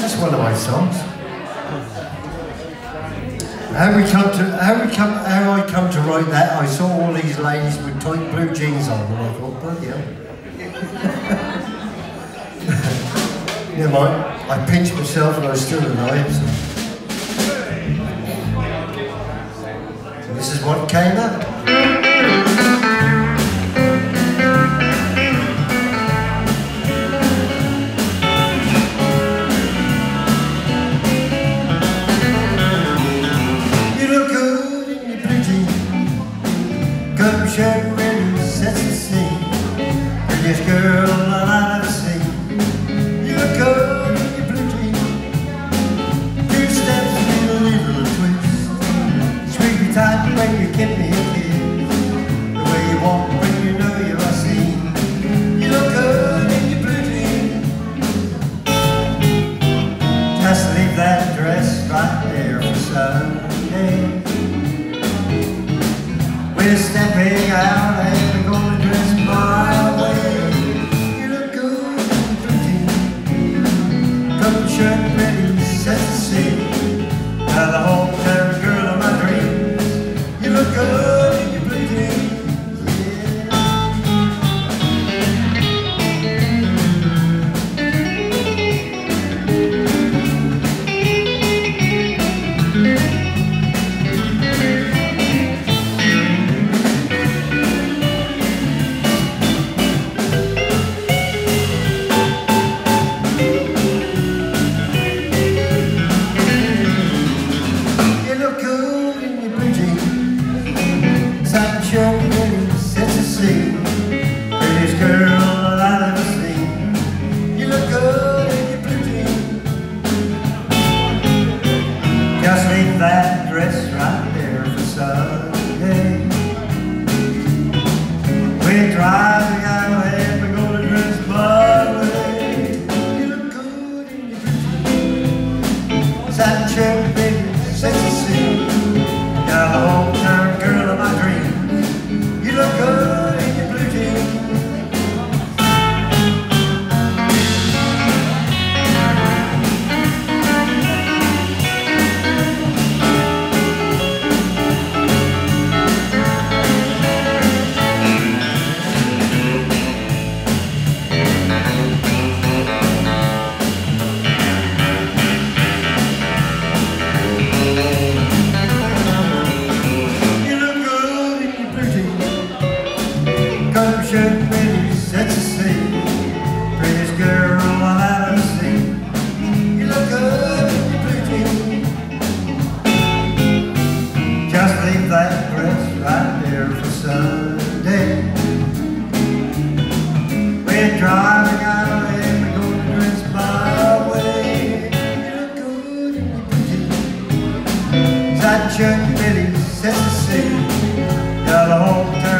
That's one of my songs. How we come to how we come how I come to write that? I saw all these ladies with tight blue jeans on, and I thought, bloody hell. Never mind. I pinched myself and I was still alive. So. so this is what came up. Girl that dress right there for Sunday. We're driving out and we're gonna dress my way. You look good in your jeans. Satin shirt, baby, sexy scene. Sunday. We're driving out and we're gonna dress my way. You look good in your blue jeans. Satin shirt, Billy, sets the scene. Got a hometown